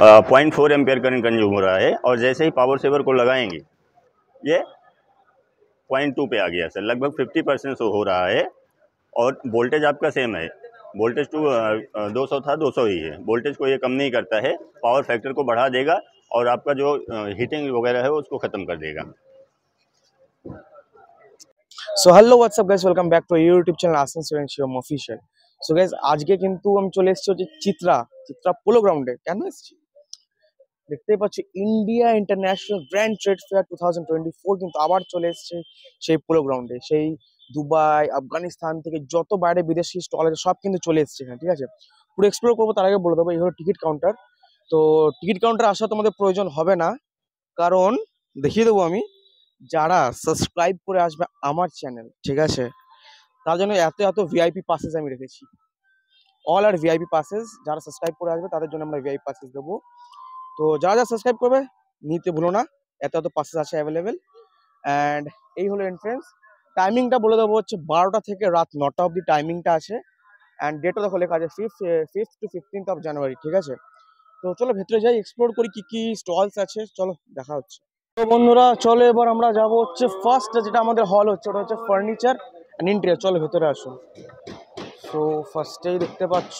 point four ampere current consume हो रहा है और जैसे ही पावर सेवर को लगाएंगे ये पॉइंट टू पे आ गया सर लगभग फिफ्टी परसेंट हो रहा है और वोल्टेज आपका सेम है वोल्टेज टू दो सौ था दो सौ ही है वोल्टेज को ये कम नहीं करता है पावर फैक्टर को बढ़ा देगा और आपका जो हीटिंग वगैरह है उसको ख़त्म कर देगा so hello WhatsApp guys welcome back to YouTube channel Asan seven Shivam official so guys আজকে কিন্তু আমি চলে এসেছি হচ্ছে চিত্রা চিত্রা পোলো গ্রাউন্ডে কেন এসেছি দেখতেই পাচ্ছ India international grand trade fair two thousand twenty four কিন্তু আবার চলে এসেছে সেই পোলো গ্রাউন্ডে সেই দুবাই, আফগানিস্তান থেকে যত বাইরে বিদেশি স্টল আছে সব কিন্তু চলে এসেছে এখানে, ঠিক আছে? পুরো এক্সপ্লোর করব, তার আগে বলে দেবো, এই হলো টিকিট কাউন্টার তো টিকিট কাউন্টার আসা তোমাদের প্রয়োজন হবে না, কারণ দেখিয়ে দেবো আমি, যারা সাবস্ক্রাইব করে আসবে আমার চ্যানেল ঠিক আছে? তার জন্য এত এত ভিআইপি পাসেস আমি রেখেছি। অল আর ভিআইপি পাসেস যারা সাবস্ক্রাইব করে আসবে, তাদের জন্য আমরা ভিআইপি পাসেস দেবো। তো যারা যা সাবস্ক্রাইব করবে, নিতে ভুলো না। এত এত পাসেস আছে অ্যাভেলেবেল অ্যান্ড এই হলো এন্ট্রেন্স টাইমিংটা বলে দেবো হচ্ছে বারোটা থেকে রাত নটা অবধি টাইমিংটা আছে। অ্যান্ড ডেটও দেখো লেখা আছে fifth fifth to fifteenth of January ঠিক আছে? তো চলো ভেতরে যাই এক্সপ্লোর করি কি কি স্টলস আছে। চলো, দেখা হচ্ছে। তো বন্ধুরা, চলো এবার আমরা যাব হচ্ছে ফার্স্ট যেটা আমাদের হল হচ্ছে, ওটা হচ্ছে ফার্নিচার অ্যান্ড ইন্টেরিয়ার চলো ভেতরে আসো। সো ফার্স্টেই দেখতে পাচ্ছ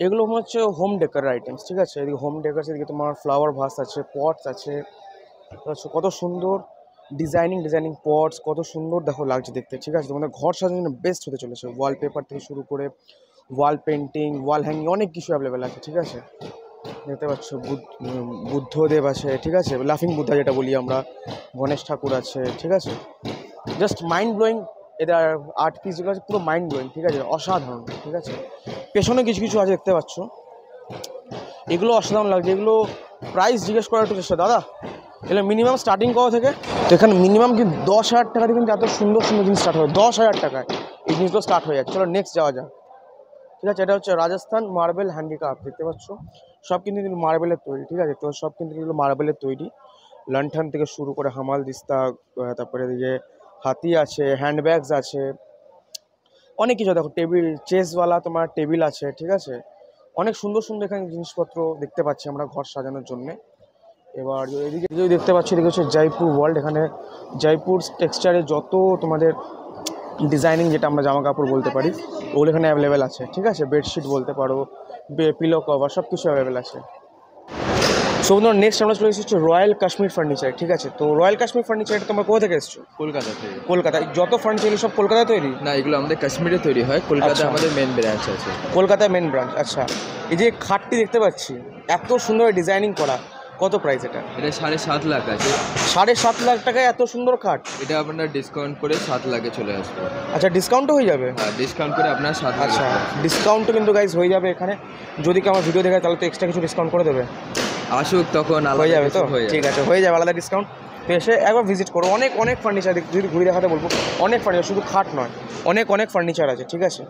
এগুলো হচ্ছে হোম ডেকার আইটেমস ঠিক আছে? এদিকে হোম ডেকার এদিকে তোমার ফ্লাওয়ার ভাস আছে পটস আছে। কত সুন্দর ডিজাইনিং ডিজাইনিং পটস কত সুন্দর দেখো লাগছে দেখতে, ঠিক আছে? তোমাদের ঘর সাজানোর জন্য বেস্ট হতে চলেছে। ওয়ালপেপার থেকে শুরু করে ওয়াল পেন্টিং ওয়াল হ্যাঙ্গিং অনেক কিছু অ্যাভেলেবেল আছে, ঠিক আছে? দেখতে পাচ্ছ বুদ্ধ- বুদ্ধদেব আছে, ঠিক আছে? লাফিং বুদ্ধা যেটা বলি আমরা, গণেশ ঠাকুর আছে, ঠিক আছে? জাস্ট মাইন্ড ব্লোয়িং এদের আর্ট পিস যেগুলো আছে, পুরো মাইন্ড ব্লোয়িং ঠিক আছে? অসাধারণ, ঠিক আছে? পেছনে কিছু কিছু আছে দেখতে পাচ্ছ। এগুলো অসাধারণ লাগছে। এগুলো প্রাইস জিজ্ঞেস করার একটু চেষ্টা। দাদা, এগুলো মিনিমাম স্টার্টিং করা থেকে? তো এখানে মিনিমাম কিন্তু দশ হাজার টাকা দিয়ে কিন্তু এত সুন্দর সুন্দর জিনিস স্টার্ট হবে। দশ হাজার টাকায় এই জিনিসগুলো স্টার্ট হয়ে যাচ্ছে। চলো নেক্সট যাওয়া যাক। ঠিক আছে, এটা হচ্ছে রাজস্থান মার্বেল হ্যান্ডিক্রাফট দেখতে পাচ্ছ? সব কিন্তু কিন্তু মার্বেলের তৈরি। ঠিক আছে, তো সব কিন্তু এগুলো মার্বেলের তৈরি। লন্ঠন থেকে শুরু করে হামাল দিস্তা তারপরে এদিকে হাতি আছে হ্যান্ডব্যাগস আছে অনেক কিছু দেখো, টেবিল, চেসওয়ালা তোমার টেবিল আছে, ঠিক আছে? অনেক সুন্দর সুন্দর এখানে জিনিসপত্র দেখতে পাচ্ছি আমরা ঘর সাজানোর জন্যে। এবার এদিকে যদি দেখতে পাচ্ছি, এদিকে হচ্ছে জয়পুর ওয়ার্ল্ড এখানে জয়পুর টেক্সচারে যত তোমাদের ডিজাইনিং যেটা আমরা জামা কাপড় বলতে পারি, ওগুলো এখানে অ্যাভেলেবেল আছে, ঠিক আছে? বেডশিট বলতে পারো পিলো কভার সব কিছু অ্যাভেলেবেল আছে। সো বন্ধুরা নেক্সট আমরা চলে এসেছি রয়্যাল কাশ্মীর ফার্নিচার ঠিক আছে? তো রয়্যাল কাশ্মীর ফার্নিচার এটা তোমার কোথা থেকে এসছো? কলকাতা থেকে। কলকাতায় যত ফার্নিচার সব কলকাতায় তৈরি? না এগুলো আমাদের কাশ্মীরে তৈরি হয়। কলকাতায় আচ্ছা। আমাদের মেন ব্রাঞ্চ আছে। কলকাতায় মেন ব্রাঞ্চ আচ্ছা। এই যে খাটটি দেখতে পাচ্ছি এত সুন্দর ডিজাইনিং করা কত প্রাইস এটা? এটা সাড়ে সাত লাখ আছে। সাড়ে সাত লাখ টাকায় এত সুন্দর খাট? এটা আপনার ডিসকাউন্ট করে সাত লাখে চলে আসবে। আচ্ছা ডিসকাউন্টও হয়ে যাবে? হ্যাঁ ডিসকাউন্ট করে আপনার সাত আচ্ছা ডিসকাউন্টও কিন্তু গাইজ হয়ে যাবে এখানে। যদি কেউ আমার ভিডিও দেখে তাহলে তো এক্সট্রা কিছু ডিসকাউন্ট করে দেবে। আসুক তখন হয়ে যাবে তো? ঠিক আছে হয়ে যাবে আলাদা ডিসকাউন্ট এসে একবার ভিজিট করো। অনেক অনেক ফার্নিচার যদি ঘুরে দেখাতে বলব অনেক ফার্নিচার শুধু খাট নয় অনেক অনেক ফার্নিচার আছে ঠিক আছে?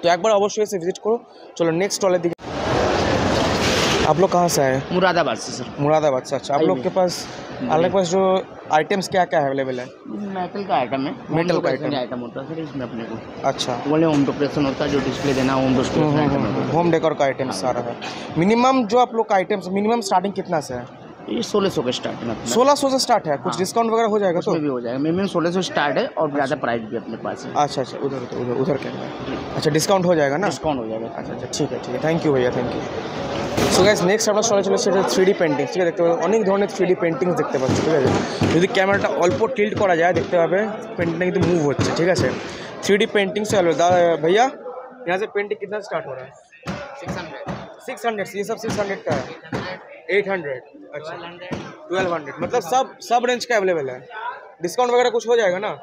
তো একবার অবশ্যই এসে ভিজিট করো। চলো নেক্সট স্টলের দিকে आप लोग कहाँ से आए? मुरादाबाद से सर। मुरादाबाद से अच्छा। आप लोग के पास आप लोग के पास जो आइटम्स क्या क्या अवेलेबल है? मेटल का आइटम है। मेटल का आइटम आइटम होता है सर इसमें अपने को। अच्छा। बोले होम डेकोरेशन होता है जो डिस्प्ले देना होम डेकोरेशन होम डेकोर का आइटम सारा है। मिनिमम जो आप लोग का आइटम्स मिनिमम स्टार्टिंग कितना से है? ये सोलह सौ का स्टार्ट है अपना सोलह सौ से स्टार्ट है कुछ हाँ। डिस्काउंट वगैरह हो जाएगा तो उसमें भी हो जाएगा मिनिमम सोलह सौ स्टार्ट है और ज़्यादा प्राइस भी अपने पास है अच्छा अच्छा उधर उधर उधर उधर क्या है अच्छा डिस्काउंट हो जाएगा ना डिस्काउंट हो जाएगा আচ্ছা আচ্ছা ঠিক আছে ঠিক আছে থ্যাংক ইউ ভাইয়া thank you so guys next আমরা চলে চলে সেটা থ্রি ডি পেন্টিং ঠিক আছে দেখতে পাবে অনেক ধরনের থ্রি ডি পেন্টিংস দেখতে পাচ্ছি ঠিক আছে যদি ক্যামেরাটা অল্প টিল্ট করা যায় দেখতে পাবে पेंटिंग কিন্তু মুভ হচ্ছে ঠিক আছে थ्री डी पेंटिंग से दादा भैया यहाँ से पेंटिंग कितना स्टार्ट हो रहा है सिक्स हंड्रेड ये सब सिक्स हंड्रेड का है एट हंड्रेड अच्छा ट्वेल्व हंड्रेड मतलब सब सब रेंज का अवेलेबल है डिस्काउंट वगैरह कुछ हो जाएगा ना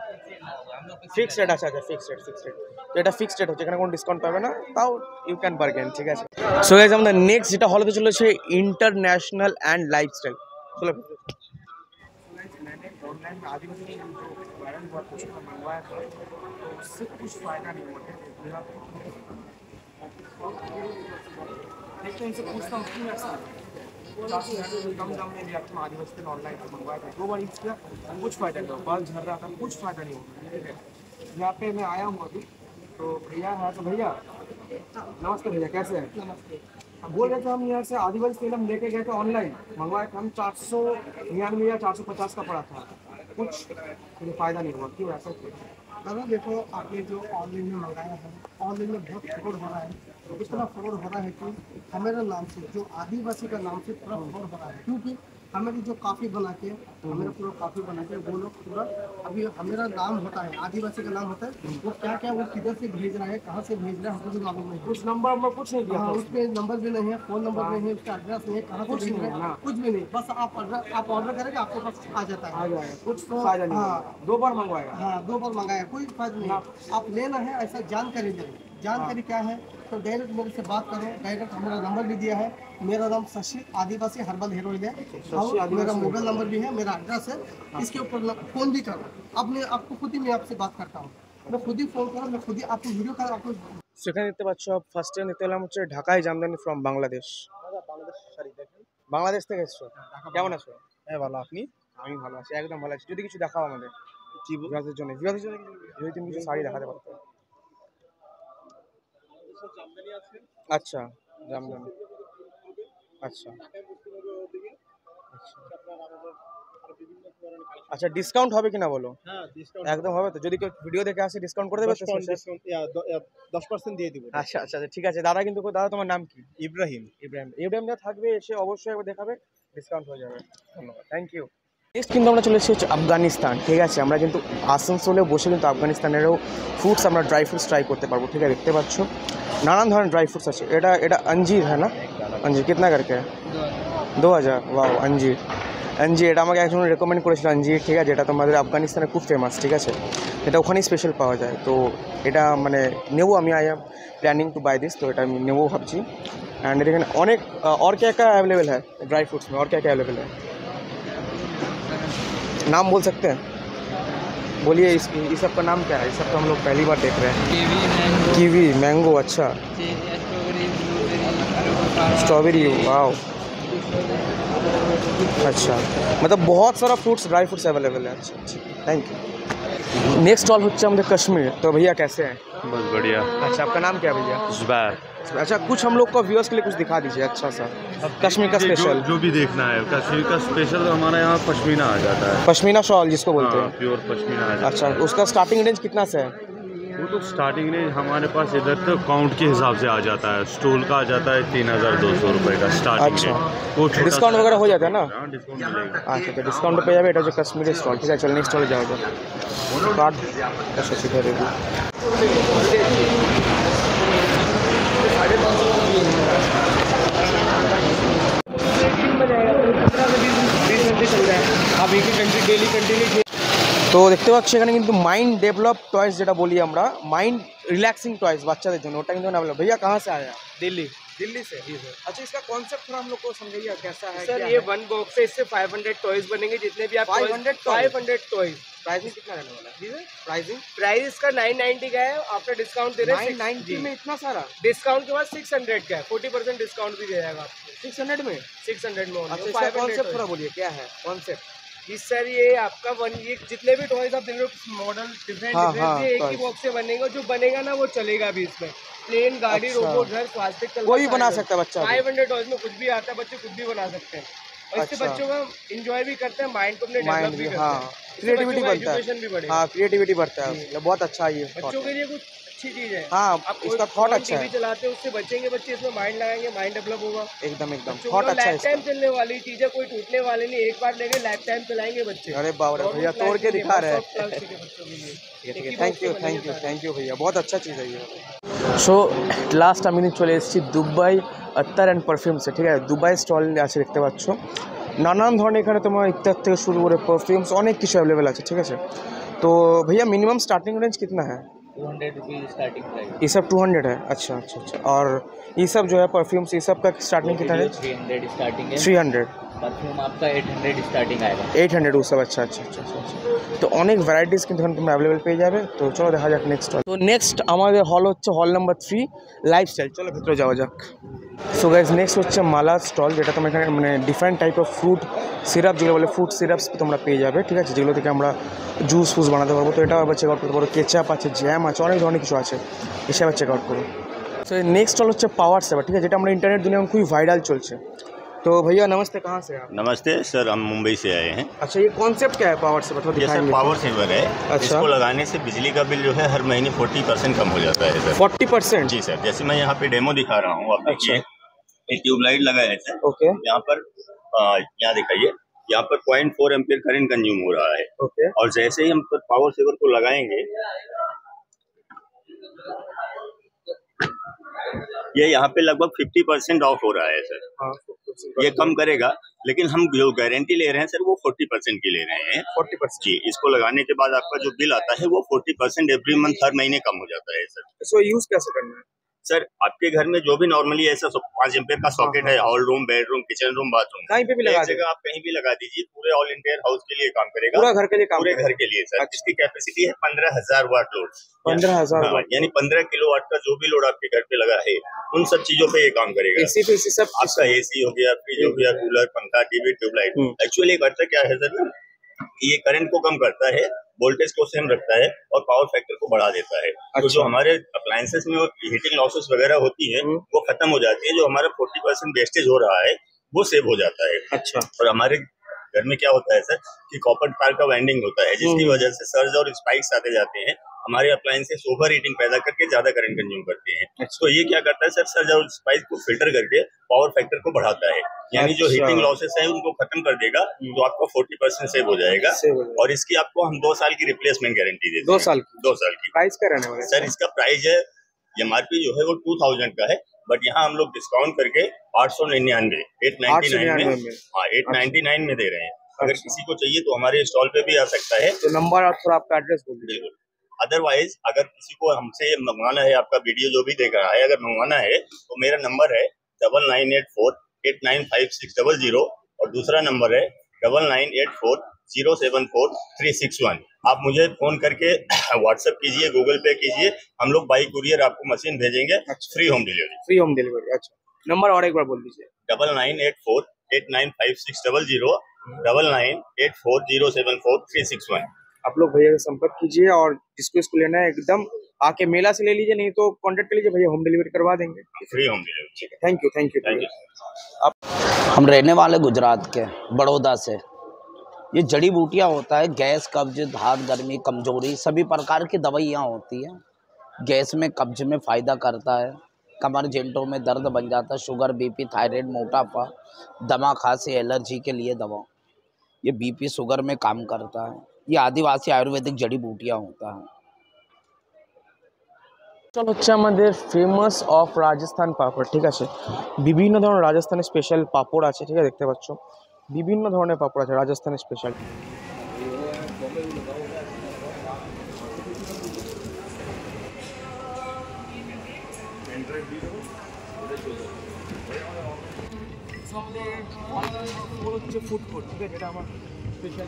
ফিক্সড রেট আচ্ছা আচ্ছা ফিক্সড রেট ফিক্সড রেট তো এটা ফিক্সড রেট হচ্ছে এখানে কোনো ডিসকাউন্ট পাবে না তাও ইউ ক্যান বার্গেন ঠিক আছে সো গাইজ আমাদের নেক্সট যেটা হলতে চলেছে इंटरनेशनल एंड लाइफस्टाइल चलो मैंने ऑनलाइन में आदि जो वायरल हुआ कुछ मंगवाया था तो उससे कुछ फायदा नहीं हुआ देखिए उनसे पूछता हूँ क्यों ऐसा काफ़ी कुछ फ़ायदा नहीं हुआ बाल झड़ रहा था कुछ फ़ायदा नहीं हुआ ठीक है यहाँ पे मैं आया हूँ अभी तो भैया है तो भैया नमस्ते भैया कैसे हैं, बोल रहे थे हम यहाँ से आदिवासी तेल हम लेके गए थे ऑनलाइन मंगवाए थे हम चार सौ निन्यानवे या चार सौ पचास का पड़ा था कुछ मुझे फ़ायदा नहीं हुआ, क्यों? ऐसा दादा देखो आपने जो ऑनलाइन में मंगाया है ऑनलाइन में बहुत फ्रॉड हो रहा है इतना फ्रॉड हो रहा है कि हमारे नाम से जो आदिवासी का नाम से पूरा फ्रॉड हो रहा है। क्योंकि हमारी जो काफ़ी बना के हमारा पूरा काफ़ी बना के वो लोग पूरा अभी हमारा नाम होता है आदिवासी का नाम होता है वो क्या क्या वो किधर से भेज रहा है कहाँ से भेज रहा है हमको भी मालूम नहीं कुछ नंबर में कुछ नहीं दिया हाँ था उसपे नंबर भी नहीं है फ़ोन नंबर नहीं है उसका एड्रेस नहीं है कहाँ से कुछ भेज नहीं रहा है, है कुछ भी नहीं। बस आप ऑर्डर आप ऑर्डर करेंगे आपके पास आ जाता है। कुछ तो हाँ। दो बार मंगवाएगा। हाँ दो बार मंगाया कोई फ़ायदा नहीं। आप लेना है ऐसा जानकारी लेना जानकारी क्या है तो डायरेक्ट मेरे से बात करो डायरेक्ट हमारा नंबर भी दिया है मेरा नाम Shashi Adivasi herbal hair oil है और मेरा मोबाइल नंबर भी है मेरा एड्रेस है इसके ऊपर फ़ोन भी करो अब मैं आपको खुद ही मैं आपसे बात करता हूँ मैं खुद ही फ़ोन करो मैं खुद ही आपको वीडियो कर आपको সেখানে দেখতে পাচ্ছ ফার্স্ট টাইম দেখতে পেলাম হচ্ছে ঢাকায় জামদানি ফ্রম বাংলাদেশ বাংলাদেশ থেকে এসছো কেমন আছো হ্যাঁ ভালো আপনি আমি ভালো আছি একদম ভালো আছি যদি কিছু দেখাও আমাদের ভিউয়ার্সের জন্য ভিউয়ার্সের জন্য কিছু- যদি তুমি কিছু শাড়ি দেখাতে পারতো আচ্ছা জামদানি আচ্ছা আচ্ছা। আচ্ছা ডিসকাউন্ট হবে কিনা বলো? একদম হবে। তো যদি কেউ ভিডিও দেখে আসে ডিসকাউন্ট করে দেবে দশ পার্সেন্ট দিয়ে দিব। আচ্ছা আচ্ছা আচ্ছা, ঠিক আছে। দাদা কিন্তু দাদা তোমার নাম কি? ইব্রাহিম। ইব্রাহিম। ইব্রাহিম যা থাকবে এসে অবশ্যই একবার দেখাবে ডিসকাউন্ট হয়ে যাবে। ধন্যবাদ। থ্যাংক ইউ নেক্সট কিন্তু আমরা চলে এসেছি হচ্ছে আফগানিস্তান ঠিক আছে আমরা কিন্তু আসানসোলে বসে কিন্তু আফগানিস্তানেরও ফ্রুটস আমরা ড্রাই ফ্রুটস ট্রাই করতে পারবো ঠিক আছে দেখতে পাচ্ছ নানান ধরনের ড্রাই ফ্রুটস আছে এটা এটা অঞ্জির হ্যাঁ না অঞ্জির কিতনা করকে দু হাজার ওয়াও অঞ্জির অঞ্জির এটা আমাকে একজন রেকমেন্ড করেছিল অঞ্জির ঠিক আছে এটা তোমাদের আফগানিস্তানে খুব ফেমাস ঠিক আছে এটা ওখানেই স্পেশাল পাওয়া যায় তো এটা মানে নেবো আমি I am planning to buy this तो এটা আমি নেবো ভাবছি एंड এখানে অনেক আহ, और क्या क्या अवेलेबल है ड्राई फ्रूट्स में और क्या क्या अवेलेबल है नाम बोल सकते हैं? बोलिए इस इस सब का नाम क्या है? इस सब का हम लोग पहली बार देख रहे हैं। कीवी मैंगो अच्छा। स्ट्रॉबेरी वाओ अच्छा। मतलब बहुत सारा फ्रूट्स ड्राई फ्रूट्स अवेलेबल है। अच्छा अच्छा। थैंक यू नेक्स्ट स्टॉल হচ্ছে আমাদের कश्मीर तो भैया कैसे हैं बहुत बढ़िया अच्छा आपका नाम क्या है भैया जुबैर अच्छा कुछ हम लोग को व्यूअर्स के लिए कुछ दिखा दीजिए अच्छा सा कश्मीर का जो, स्पेशल जो भी देखना है कश्मीर का स्पेशल हमारे यहाँ पश्मीना आ जाता है पश्मीना शॉल जिसको बोलते हाँ हैं प्योर पश्मीना आ जाता अच्छा उसका स्टार्टिंग रेंज कितना से है है वो तो स्टार्टिंग रेंज हमारे पास इधर तो काउंट के हिसाब से आ जाता है। स्टूल का आ जाता है तीन हज़ार दो सौ रुपये का स्टार्टिंग अच्छा। वो डिस्काउंट वगैरह हो जाता है ना? हाँ, अच्छा तो डिस्काउंट पे जाए बेटा जो कश्मीरी स्टॉल ठीक है चलने स्टॉल जाएगा। कार्ड अच्छा, आप एक ही कंट्री डेली कंटिन्यू तो देखते क्योंकि माइंड কিন্তু মাইন্ড जो बी माइंड रिलैक्सिंग टॉयज बाच्चा जो ওটা কিন্তু নাম भैया कहाँ से आया दिल्ली। दिल्ली से? जी सर। अच्छा इसका कॉन्सेप्ट थोड़ा हम लोग को समझिए कैसा है सर ये वन बॉक्स है इससे 500 टॉयज बनेंगे जितने भी आप 500 500 टॉयज प्राइसिंग कितना रहने वाला जी सर। प्राइसिंग प्राइस इसका 990 का है आफ्टर डिस्काउंट दे रहे हैं 990 में इतना सारा? डिस्काउंट के बाद 600 का है 40% डिस्काउंट भी दे जाएगा आपको। 600 में? 600 में अच्छा कॉन्सेप्ट थोड़ा बोलिए क्या है कॉन्सेप्ट जी सर ये आपका वन ये जितने भी टॉयज आप देख रहे हो मॉडल डिफरेंट हाँ, डिफरेंट हाँ, एक ही बॉक्स से बनेगा जो बनेगा ना वो चलेगा भी इसमें। प्लेन गाड़ी अच्छा। रोबोट घर स्वास्थ्य चल कोई बना सकता है बच्चा फाइव हंड्रेड टॉयज में कुछ भी आता है बच्चे कुछ भी बना सकते हैं। और इससे अच्छा। बच्चों का इंजॉय भी करते हैं माइंड को अपने डेवलप भी भी हाँ। करते हैं। क्रिएटिविटी भी है हाँ क्रिएटिविटी बढ़ता है। बहुत अच्छा ये बच्चों के लिए कुछ अच्छी चीज़ है। हाँ इसका थॉट अच्छा है। चलाते उससे बचेंगे बच्चे इसमें माइंड लगाएँगे माइंड डेवलप होगा। एकदम एकदम। थॉट अच्छा है टाइम चलने वाली चीज़ है कोई टूटने वाले नहीं एक बार लेंगे लाइफ टाइम चलाएँगे बच्चे। अरे बाबरे भैया तोड़ के दिखा रहे thank you thank you thank you भैया। बहुत अच्छा चीज़ है ये। সো লাস্ট আমি চলে এসেছি দুবাই আত্তার অ্যান্ড পারফিউমসে ঠিক আছে দুবাই স্টল আছে দেখতে পাচ্ছ নানান ধরনের এখানে তোমার ইফতার থেকে শুরু করে পারফিউমস অনেক কিছু অ্যাভেলেবেল আছে ঠিক আছে तो भैया मिनिमम स्टार्टिंग रेंज कितना है? two hundred rupees starting price ये सब टू हंड्रेड है अच्छा अच्छा अच्छा और ये सब जो है परफ्यूम्स ये सब का स्टार्टिंग कितना है थ्री हंड्रेड स्टार्टिंग है थ्री हंड्रेड परफ्यूम आपका एट हंड्रेड स्टार्टिंग आएगा এইট হান্ড্রেড ওসব আচ্ছা আচ্ছা আচ্ছা আচ্ছা আচ্ছা তো অনেক ভ্যারাইটিস কিন্তু এখানে তোমরা অ্যাভেলেবেল পেয়ে যাবে তো চলো দেখা যাক নেক্সট হল তো নেক্সট আমাদের হল হচ্ছে হল নাম্বার থ্রি লাইফস্টাইল চলো ভেতরে যাওয়া যাক সো গাইজ নেক্সট হচ্ছে মালা স্টল যেটা তোমরা এখানে মানে different type of fruit syrup যেগুলো বলে ফ্রুট সিরাপস তোমরা পেয়ে যাবে ঠিক আছে যেগুলো থেকে আমরা জুস ফুস বানাতে পারবো তো এটাও আবার চেক আউট করতে পারো কেচাপ আছে জ্যাম আছে অনেক ধরনের কিছু আছে এসে আবার চেক আউট করো তো নেক্সট স্টল হচ্ছে পাওয়ার সেভার ঠিক আছে যেটা আমরা ইন্টারনেট দুনিয়া में খুবই ভাইরাল চলছে तो भैया नमस्ते कहाँ से हैं आप नमस्ते सर हम मुंबई से आए हैं अच्छा ये कॉन्सेप्ट क्या है पावर सेवर थोड़ा ये सर दिखाएंगे पावर सेवर है अच्छा। इसको लगाने से बिजली का बिल जो है हर महीने फोर्टी परसेंट कम हो जाता है सर फोर्टी परसेंट जी सर जैसे मैं यहाँ पे डेमो दिखा रहा हूँ आप देखिए एक ट्यूबलाइट लगा है सर ओके यहाँ पर अ, यहाँ दिखाइए यहाँ पर point four ampere current consume हो रहा है। ओके और जैसे ही हम पावर सेवर को लगाएँगे ये यहाँ पे लगभग फिफ्टी परसेंट ऑफ़ हो रहा है सर हाँ ये कम करेगा लेकिन हम जो गारंटी ले रहे हैं सर वो फोर्टी परसेंट की ले रहे हैं। फोर्टी परसेंट जी इसको लगाने के बाद आपका जो बिल आता है वो फोर्टी परसेंट एवरी मंथ हर महीने कम हो जाता है सर इसको यूज़ कैसे करना है? सर आपके घर में जो भी नॉर्मली ऐसा पाँच एम्पेयर का सॉकेट है hall room bedroom kitchen room bathroom कहीं पे भी लगा एक जगह आप कहीं भी लगा दीजिए पूरे ऑल इंडिया हाउस के लिए काम करेगा। पूरा घर के लिए काम पूरे घर के लिए सर अच्छा। इसकी कैपेसिटी है पंद्रह हज़ार वाट लोड पंद्रह हज़ार यानी पंद्रह किलो वाट का जो भी लोड आपके घर पे लगा है उन सब चीज़ों पे ये काम करेगा। एसी पे सब आपका एसी हो गया फ्रिज हो गया कूलर पंखा टीवी ट्यूबलाइट। हम्म। एक्चुअली करता क्या है सर? ये करंट को कम करता है वोल्टेज को सेम रखता है और पावर फैक्टर को बढ़ा देता है अच्छा। तो अच्छा। जो हमारे अप्लायंसेस में हीटिंग लॉसेस वगैरह होती है हम्म। वो खत्म हो जाती है जो हमारा फोर्टी परसेंट वेस्टेज हो रहा है वो सेव हो जाता है अच्छा और हमारे घर में क्या होता है सर कि कॉपर तार का वाइंडिंग होता है जिसकी हम्म। वजह से सर्ज और स्पाइक्स आते जाते हैं हमारे अप्लायंसेस ओवर हीटिंग पैदा करके ज़्यादा करंट कंज्यूम करते हैं। अच्छा। तो ये क्या करता है सर? सर्ज और स्पाइक को फ़िल्टर करके पावर फैक्टर को बढ़ाता है यानी जो। हीटिंग लॉसेस है उनको खत्म कर देगा तो आपका फोर्टी परसेंट सेव हो जाएगा। और इसकी आपको हम दो साल की रिप्लेसमेंट गारंटी देते दो साल की? दो साल की। प्राइस क्या रहने वाला सर इसका प्राइस है एमआरपी जो है वो टू थाउज़ेंड का है बट यहाँ हम लोग डिस्काउंट करके आठ सौ निन्यानवे एट नाइन्टी नाइन में। हाँ एट नाइन्टी नाइन में दे रहे हैं। अगर अच्छा। किसी को चाहिए तो हमारे स्टॉल पे भी आ सकता है। तो नंबर और थोड़ा आपका एड्रेस बोल दीजिए। अदरवाइज़ अगर किसी को हमसे मंगवाना है आपका वीडियो जो भी देख रहा है अगर मंगवाना है तो मेरा नंबर है double nine eight four eight nine five six double zero और दूसरा नंबर है double nine eight four zero seven four three six one आप मुझे फ़ोन करके व्हाट्सएप कीजिए गूगल पे कीजिए हम लोग बाई कुरियर आपको मशीन भेजेंगे अच्छा। Free home delivery free home delivery अच्छा। नंबर और एक बार बोल दीजिए। Double nine eight four eight nine five six double zero double nine eight four zero seven four three six one आप लोग भैया से संपर्क कीजिए और जिसको इसको लेना है एकदम आके मेला से ले लीजिए नहीं तो कॉन्टेक्ट कर लीजिए भैया होम डिलीवरी करवा देंगे। Free home delivery thank you thank you thank you हम रहने वाले गुजरात के बड़ौदा से। ये जड़ी बूटियाँ होता है गैस कब्ज धात गर्मी कमज़ोरी सभी प्रकार की दवाइयाँ होती हैं। गैस में कब्ज में फ़ायदा करता है। कमर जेंटों में दर्द बन जाता है शुगर बीपी थायराइड मोटापा दमा खांसी एलर्जी के लिए दवा। ये बीपी शुगर में काम करता है ये आदिवासी आयुर्वेदिक जड़ी बूटियाँ होता है চল হচ্ছে আমাদের ফেমাস অফ রাজস্থান পাপড় ঠিক আছে বিভিন্ন ধরনের রাজস্থানের স্পেশাল পাপড় আছে ঠিক আছে দেখতে পাচ্ছ বিভিন্ন ধরনের পাপড় আছে রাজস্থানের স্পেশাল হচ্ছে ফুড কোর্ট ঠিক আছে? এটা আমার স্পেশাল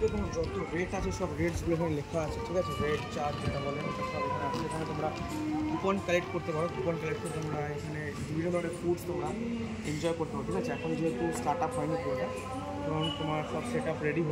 দেখুন যত রেট আছে, সব রেটসগুলো এখানে লেখা আছে, ঠিক আছে? রেট চার্জ যেটা বলেন সব এখানে আছে। এখানে তোমরা কুপন কালেক্ট করতে পারো। কুপন কালেক্ট করে তোমরা এখানে বিভিন্ন ধরনের ফুডস তোমরা এনজয় করতে পারো, ঠিক আছে? এখন যেহেতু স্টার্ট আপ হয়নি পুরোটা, তখন তোমার সব সেট আপ রেডি